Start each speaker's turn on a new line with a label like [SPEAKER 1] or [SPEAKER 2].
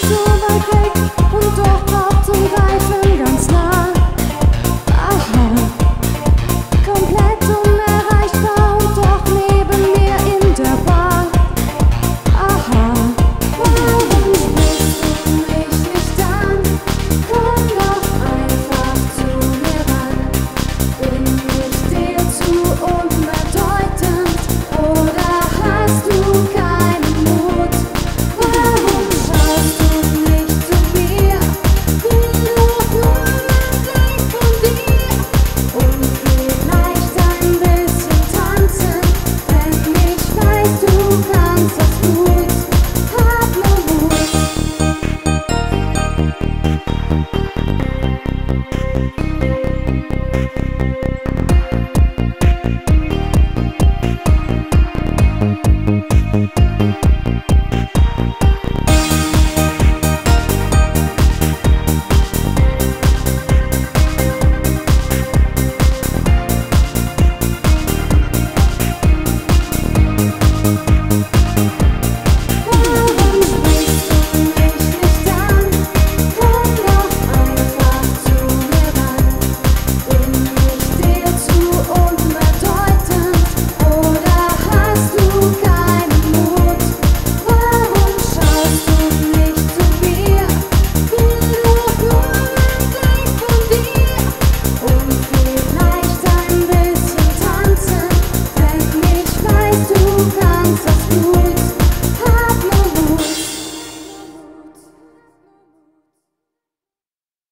[SPEAKER 1] to my break